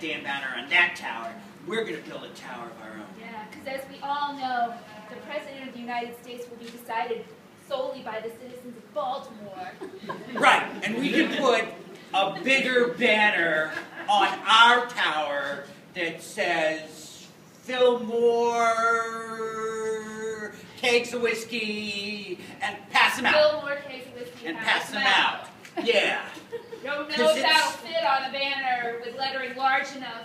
damn banner on that tower. We're going to build a tower of our own. Yeah, because as we all know, the President of the United States will be decided solely by the citizens of Baltimore. Right, and we can put a bigger banner on our tower that says Fillmore takes a whiskey and pass them out. Fillmore takes a whiskey And pass them out. Yeah. Don't know 'Cause if that'll it's- fit on a banner with lettering large enough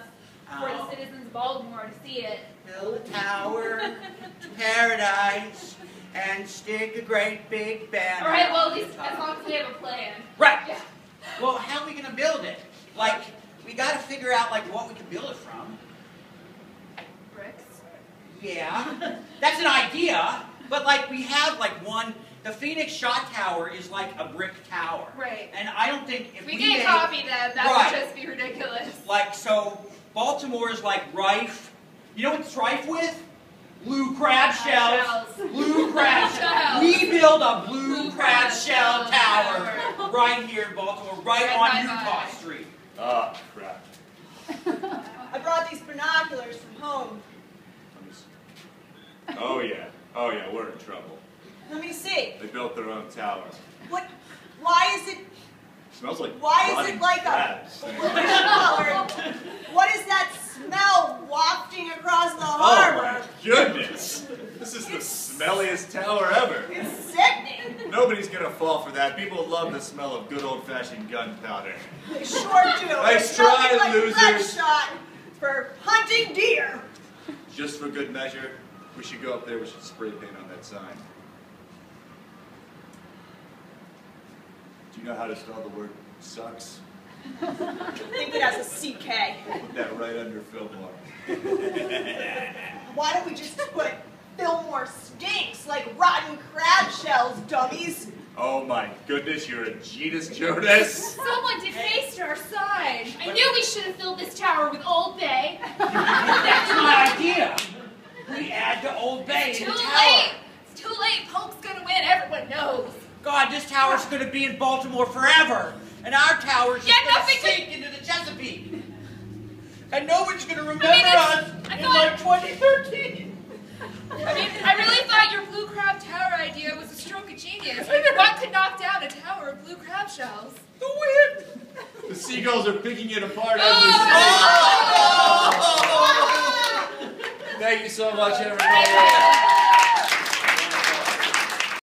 for Oh. the citizens of Baltimore to see it. Build a tower to paradise and stick a great big banner. All right, well, at least as long as we have a plan. Right. Yeah. Well, how are we going to build it? Like, we got to figure out like what we can build it from. Bricks. Yeah, that's an idea. But like, we have like one. The Phoenix Shot Tower is like a brick tower. Right. And I don't think if We we, can't made- copy them. That Right. would just be ridiculous. Like, so Baltimore is like rife. You know what it's rife with? Blue crab Crab shells. shells. Blue crab Shells. We build a blue, Blue crab, crab shell shell tower tower. right here in Baltimore, right, Right on by Eutaw mine. Street. Ah, crap. I brought these binoculars from home. Let me see. Oh, yeah. Oh, yeah, we're in trouble. Let me see. They built their own tower. What? Why is it Smells like Why is it like a crabs. bluish color? What is that smell wafting across the Oh, my harbor? goodness. This is the smelliest tower ever. It's sickening. Nobody's gonna fall for that. People love the smell of good old-fashioned gunpowder. They sure do. Nice It's try, like losers. bloodshot for hunting deer. Just for good measure, we should go up there. We should spray paint on that sign. Do you know how to spell the word sucks? Think it has a CK. Put that right under Fillmore. Why don't we just put Fillmore stinks like rotten crab shells, dummies? Oh my goodness, you're a Genus Jonas. Someone defaced our sign. I knew we should have filled this tower with Old Bay. That's my idea. We add the Old Bay Too to the tower. late. It's too late. Polk's gonna win. Everyone knows. God, this tower's going to be in Baltimore forever, and our tower's just Yeah, going nothing to could- sink into the Chesapeake. And no one's going to remember it's- us I in thought- like 2013. I mean, I really thought your blue crab tower idea was a stroke of genius. What could knock down a tower of blue crab shells? The wind. The seagulls are picking it apart as Oh! we speak. Oh! Thank you so much, everybody.